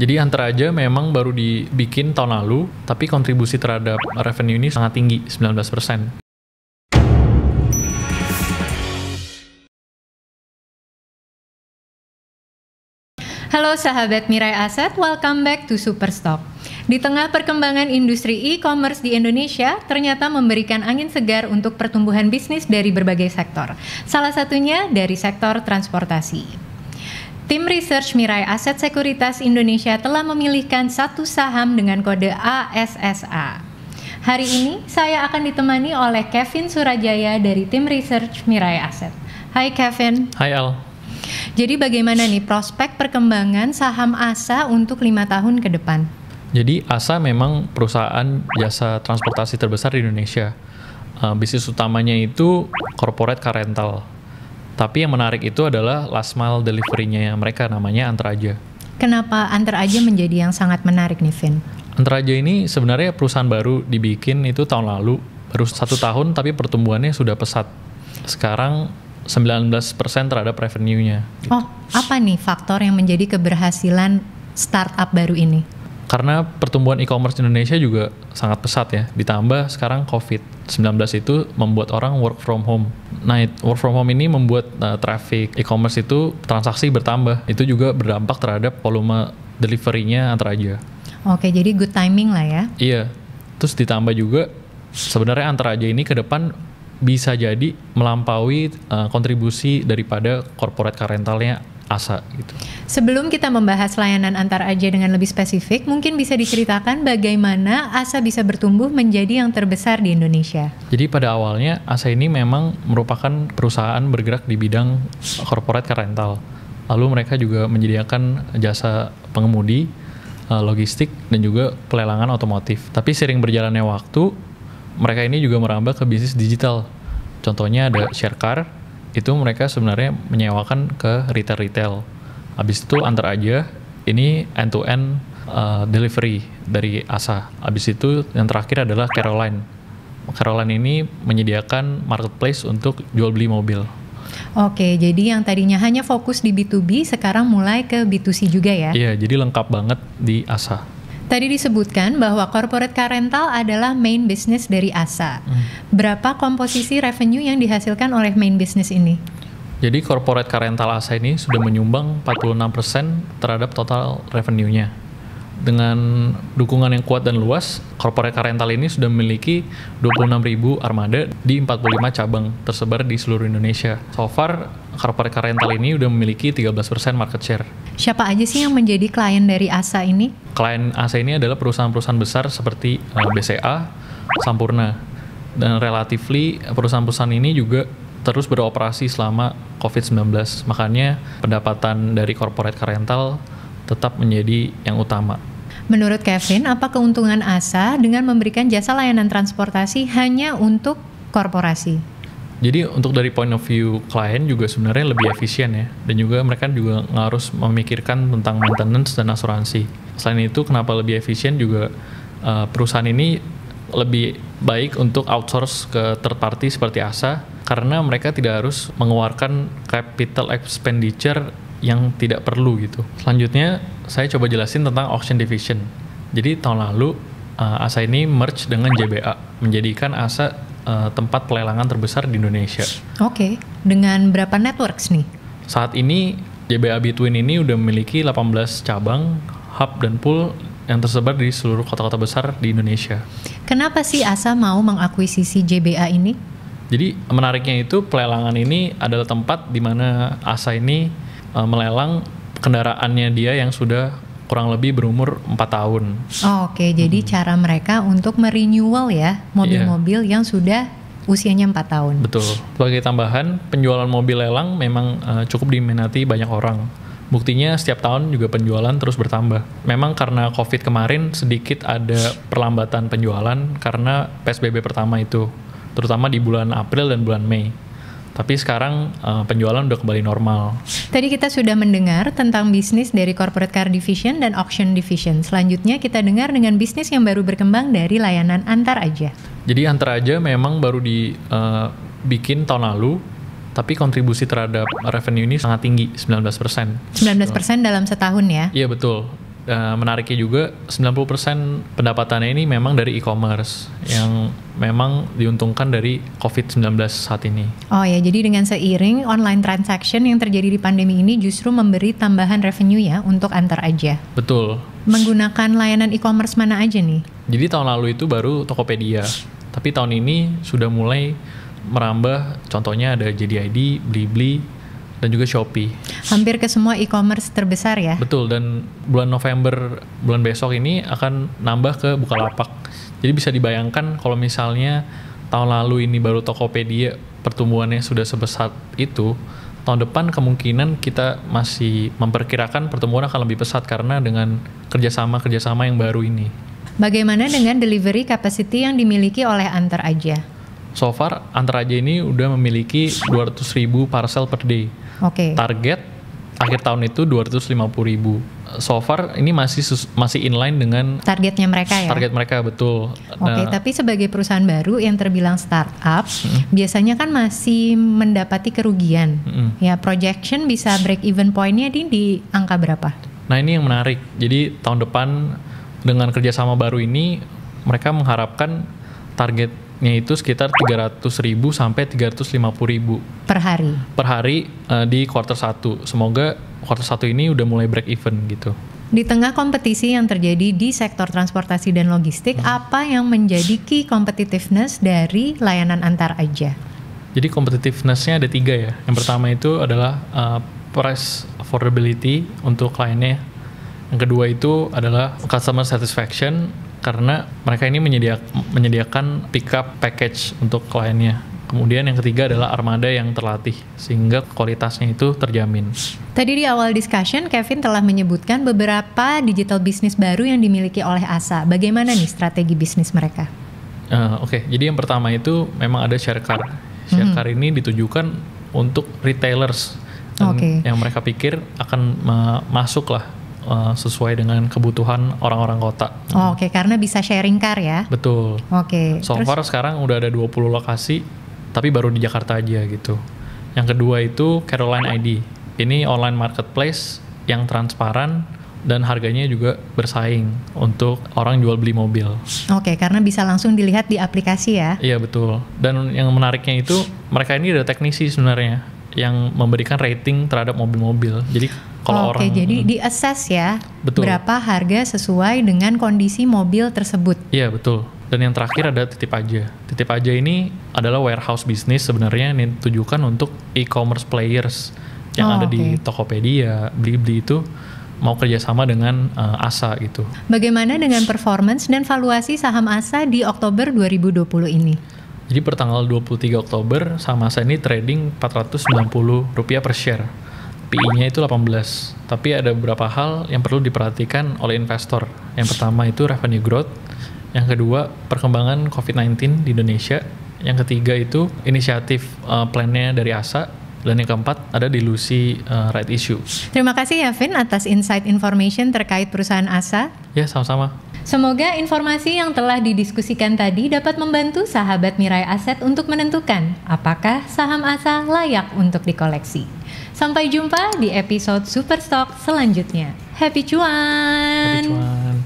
Jadi Antar aja memang baru dibikin tahun lalu, tapi kontribusi terhadap revenue ini sangat tinggi, 19%. Halo sahabat Mirai Aset, welcome back to Superstock. Di tengah perkembangan industri e-commerce di Indonesia, ternyata memberikan angin segar untuk pertumbuhan bisnis dari berbagai sektor. Salah satunya dari sektor transportasi. Tim Research Mirai Aset Sekuritas Indonesia telah memilihkan satu saham dengan kode ASSA. Hari ini saya akan ditemani oleh Kevin Surajaya dari tim Research Mirai Aset. Hai Kevin. Hai Al. Jadi bagaimana nih prospek perkembangan saham ASA untuk lima tahun ke depan? Jadi ASA memang perusahaan jasa transportasi terbesar di Indonesia. Uh, bisnis utamanya itu corporate car rental. Tapi yang menarik itu adalah last mile delivery-nya mereka namanya Antar Aja. Kenapa Antar Aja menjadi yang sangat menarik nih, Vin? Antar Aja ini sebenarnya perusahaan baru dibikin itu tahun lalu, baru satu tahun tapi pertumbuhannya sudah pesat. Sekarang 19% terhadap revenue-nya. Gitu. Oh, apa nih faktor yang menjadi keberhasilan startup baru ini? Karena pertumbuhan e-commerce Indonesia juga sangat pesat ya. Ditambah sekarang COVID-19 itu membuat orang work from home. Nah, work from home ini membuat uh, traffic e-commerce itu transaksi bertambah. Itu juga berdampak terhadap volume delivery-nya antar aja. Oke, jadi good timing lah ya. Iya. Terus ditambah juga sebenarnya antar aja ini ke depan bisa jadi melampaui uh, kontribusi daripada corporate car rentalnya ASA gitu. Sebelum kita membahas layanan antar aja dengan lebih spesifik, mungkin bisa diceritakan bagaimana ASA bisa bertumbuh menjadi yang terbesar di Indonesia. Jadi pada awalnya ASA ini memang merupakan perusahaan bergerak di bidang corporate car rental. Lalu mereka juga menyediakan jasa pengemudi, uh, logistik dan juga pelelangan otomotif. Tapi sering berjalannya waktu, mereka ini juga merambah ke bisnis digital. Contohnya ada share car, itu mereka sebenarnya menyewakan ke retail-retail. Habis itu antar aja, ini end-to-end uh, delivery dari ASA. Habis itu yang terakhir adalah Caroline. Caroline ini menyediakan marketplace untuk jual beli mobil. Oke, jadi yang tadinya hanya fokus di B2B sekarang mulai ke B2C juga ya? Iya, jadi lengkap banget di ASA. Tadi disebutkan bahwa corporate car rental adalah main business dari ASA. Hmm. Berapa komposisi revenue yang dihasilkan oleh main business ini? Jadi corporate car rental ASA ini sudah menyumbang 46% terhadap total revenue-nya. Dengan dukungan yang kuat dan luas, corporate car rental ini sudah memiliki 26.000 armada di 45 cabang tersebar di seluruh Indonesia. So far, corporate car rental ini udah memiliki 13% market share. Siapa aja sih yang menjadi klien dari ASA ini? Klien ASA ini adalah perusahaan-perusahaan besar seperti eh, BCA, Sampurna. Dan relatively perusahaan-perusahaan ini juga terus beroperasi selama COVID-19. Makanya pendapatan dari corporate car rental tetap menjadi yang utama. Menurut Kevin, apa keuntungan ASA dengan memberikan jasa layanan transportasi hanya untuk korporasi? Jadi untuk dari point of view klien juga sebenarnya lebih efisien ya, dan juga mereka juga harus memikirkan tentang maintenance dan asuransi. Selain itu, kenapa lebih efisien juga uh, perusahaan ini lebih baik untuk outsource ke third party seperti ASA karena mereka tidak harus mengeluarkan capital expenditure yang tidak perlu gitu. Selanjutnya saya coba jelasin tentang auction division. Jadi tahun lalu uh, ASA ini merge dengan JBA menjadikan ASA uh, tempat pelelangan terbesar di Indonesia. Oke, okay. dengan berapa networks nih? Saat ini JBA Between ini udah memiliki 18 cabang, hub dan pool yang tersebar di seluruh kota-kota besar di Indonesia. Kenapa sih ASA mau mengakuisisi JBA ini? Jadi menariknya itu pelelangan ini adalah tempat di mana ASA ini uh, melelang kendaraannya dia yang sudah kurang lebih berumur 4 tahun. Oh, Oke, okay. jadi hmm. cara mereka untuk merenewal ya mobil-mobil yeah. yang sudah usianya 4 tahun. Betul. Sebagai tambahan, penjualan mobil lelang memang uh, cukup diminati banyak orang. Buktinya setiap tahun juga penjualan terus bertambah. Memang karena COVID kemarin sedikit ada perlambatan penjualan karena PSBB pertama itu, terutama di bulan April dan bulan Mei. Tapi sekarang uh, penjualan udah kembali normal. Tadi kita sudah mendengar tentang bisnis dari corporate car division dan auction division. Selanjutnya kita dengar dengan bisnis yang baru berkembang dari layanan antar aja. Jadi antar aja memang baru dibikin uh, tahun lalu, tapi kontribusi terhadap revenue ini sangat tinggi, 19%. 19% dalam setahun ya? Iya betul. Uh, menariknya juga 90% pendapatannya ini memang dari e-commerce yang memang diuntungkan dari COVID-19 saat ini. Oh ya, jadi dengan seiring online transaction yang terjadi di pandemi ini justru memberi tambahan revenue ya untuk antar aja. Betul. Menggunakan layanan e-commerce mana aja nih? Jadi tahun lalu itu baru Tokopedia, tapi tahun ini sudah mulai merambah contohnya ada JDID, Blibli, dan juga Shopee. Hampir ke semua e-commerce terbesar ya? Betul, dan bulan November, bulan besok ini akan nambah ke Bukalapak. Jadi bisa dibayangkan kalau misalnya tahun lalu ini baru Tokopedia pertumbuhannya sudah sebesar itu, tahun depan kemungkinan kita masih memperkirakan pertumbuhan akan lebih pesat karena dengan kerjasama-kerjasama yang baru ini. Bagaimana dengan delivery capacity yang dimiliki oleh Antar Aja? So far, Antar Aja ini udah memiliki 200 ribu parcel per day Oke. Okay. Target akhir tahun itu 250 ribu. So far ini masih masih inline dengan targetnya mereka ya. Target mereka betul. Oke, okay, nah, tapi sebagai perusahaan baru yang terbilang startup, hmm. biasanya kan masih mendapati kerugian. Hmm. Ya, projection bisa break even pointnya di di angka berapa? Nah ini yang menarik. Jadi tahun depan dengan kerjasama baru ini mereka mengharapkan target nya itu sekitar 300 ribu sampai 350 ribu. Per hari? Per hari uh, di quarter 1 semoga quarter 1 ini udah mulai break even gitu. Di tengah kompetisi yang terjadi di sektor transportasi dan logistik hmm. apa yang menjadi key competitiveness dari layanan antar aja? Jadi competitivenessnya ada tiga ya. Yang pertama itu adalah uh, price affordability untuk kliennya. Yang kedua itu adalah customer satisfaction karena mereka ini menyediak, menyediakan pickup package untuk kliennya. Kemudian yang ketiga adalah armada yang terlatih sehingga kualitasnya itu terjamin. Tadi di awal discussion Kevin telah menyebutkan beberapa digital bisnis baru yang dimiliki oleh ASA. Bagaimana nih strategi bisnis mereka? Uh, Oke, okay. jadi yang pertama itu memang ada share car. Share mm -hmm. car ini ditujukan untuk retailers okay. yang mereka pikir akan masuk lah uh, sesuai dengan kebutuhan orang-orang kota. Oh, Oke, okay. karena bisa sharing car ya. Betul. Oke. Okay. So Terus? far sekarang udah ada 20 lokasi tapi baru di Jakarta aja gitu. Yang kedua itu Caroline ID. Ini online marketplace yang transparan dan harganya juga bersaing untuk orang jual beli mobil. Oke, karena bisa langsung dilihat di aplikasi ya. Iya, betul. Dan yang menariknya itu mereka ini ada teknisi sebenarnya yang memberikan rating terhadap mobil-mobil. Jadi kalau oh, orang Oke, jadi di assess ya. Betul. Berapa harga sesuai dengan kondisi mobil tersebut. Iya, betul. Dan yang terakhir ada titip aja. Titip aja ini adalah warehouse bisnis sebenarnya yang ditujukan untuk e-commerce players yang oh, ada okay. di Tokopedia, Blibli itu mau kerjasama dengan uh, ASA gitu. Bagaimana dengan performance dan valuasi saham ASA di Oktober 2020 ini? Jadi per tanggal 23 Oktober saham ASA ini trading 490 rupiah per share PI-nya itu 18. Tapi ada beberapa hal yang perlu diperhatikan oleh investor. Yang pertama itu revenue growth, yang kedua perkembangan COVID-19 di Indonesia, yang ketiga itu inisiatif uh, plannya dari ASA, dan yang keempat ada dilusi uh, right issue. Terima kasih ya Vin atas insight information terkait perusahaan ASA. Ya sama-sama. Semoga informasi yang telah didiskusikan tadi dapat membantu sahabat Mirai Aset untuk menentukan apakah saham ASA layak untuk dikoleksi. Sampai jumpa di episode Superstock selanjutnya. Happy cuan! Happy cuan!